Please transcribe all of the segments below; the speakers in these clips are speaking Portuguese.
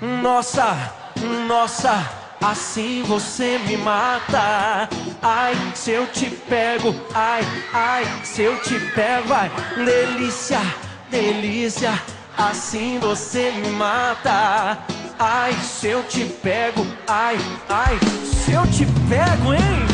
Nossa, nossa, assim você me mata. Ai, se eu te pego, ai, ai, se eu te pego, ai, delícia, delícia, assim você me mata. Ai, se eu te pego, ai, ai, se eu te pego, hein?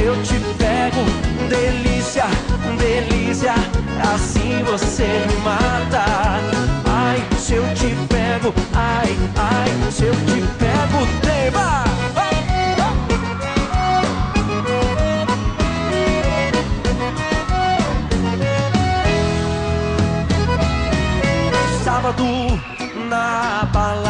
se eu te pego, delícia, delícia, assim você me mata. Ai, se eu te pego, ai, ai, se eu te pego, tema. Sábado na balada,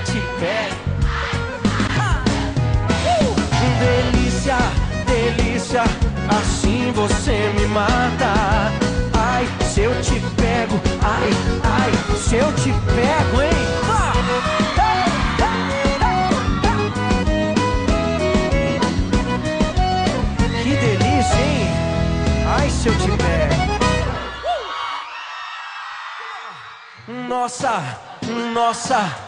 te pego. Delícia, delícia, assim você me mata. Ai, se eu te pego, ai, ai, se eu te pego, hein? Que delícia, hein? Ai, se eu te pego. Nossa, nossa,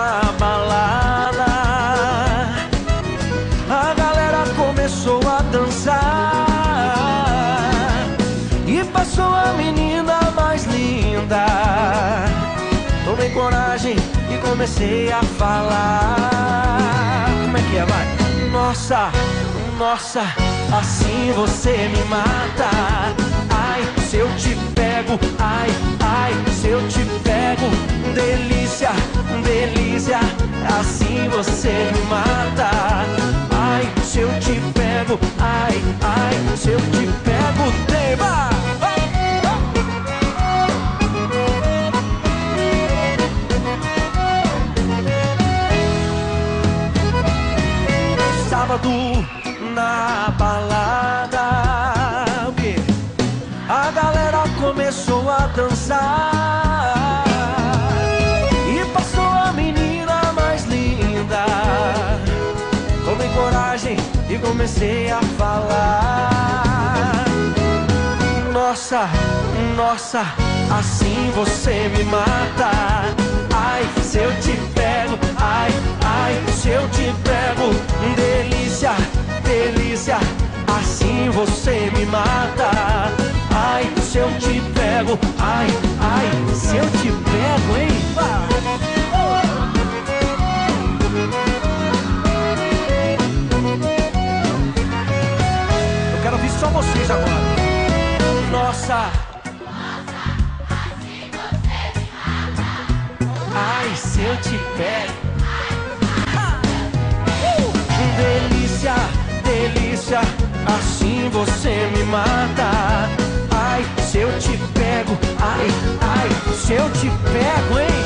comecei a falar. Como é que é, vai? Nossa, nossa, assim você me mata. Ai, se eu te pego, ai, ai, se eu te pego, delícia, delícia, assim você me mata. Ai, se eu te pego, ai, ai, se eu te pego, e passou a menina mais linda. Tomei coragem e comecei a falar. Nossa, nossa, assim você me mata. Ai, se eu te pego, ai, ai, se eu te pego, delícia, delícia, assim você me mata. Ai, se eu te pego, ai, nossa. Assim você me mata. Ai, se eu te pego. Delícia, delícia, assim você me mata. Ai, se eu te pego, ai, ai, se eu te pego, hein?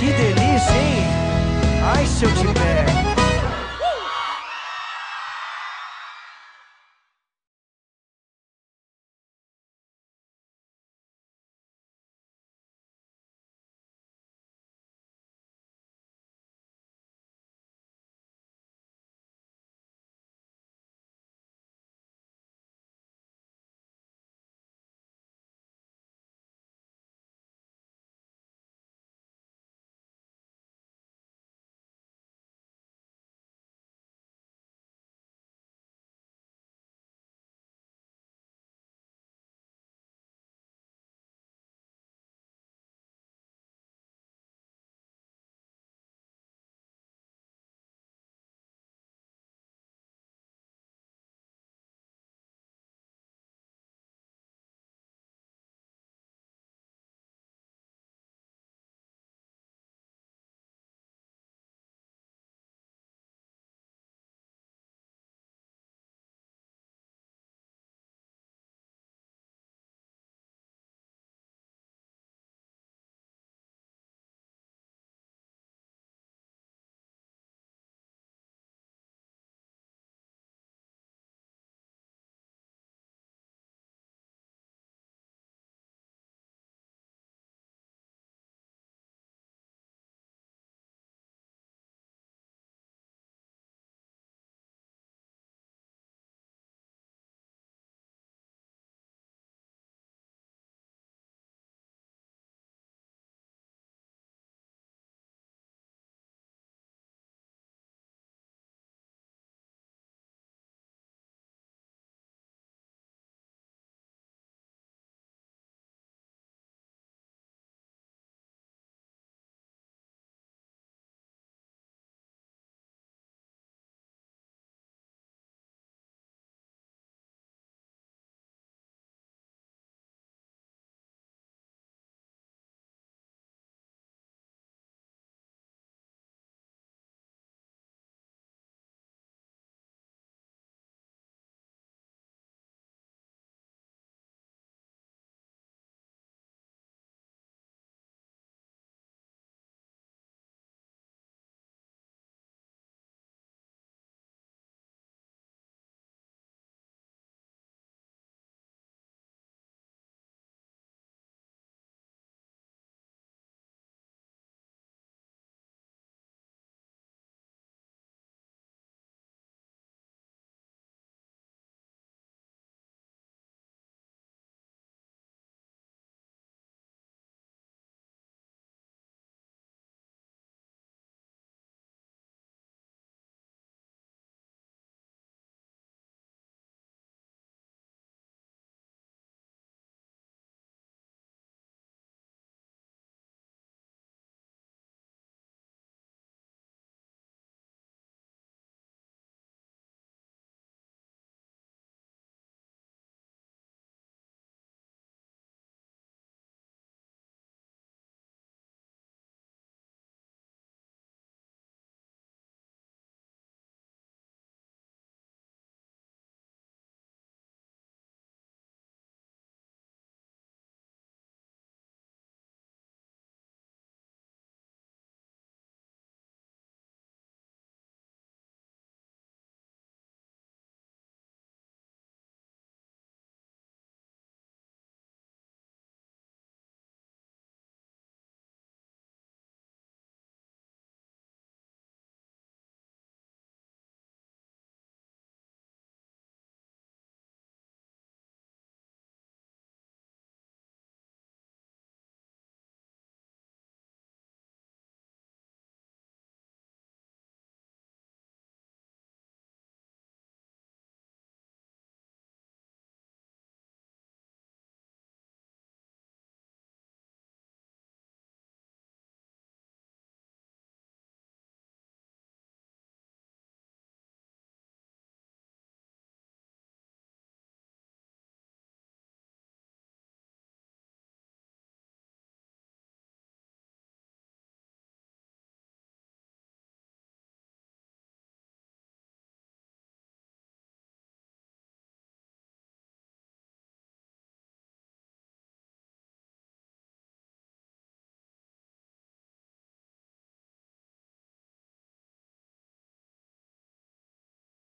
Que delícia, hein? Ai, se eu te pego.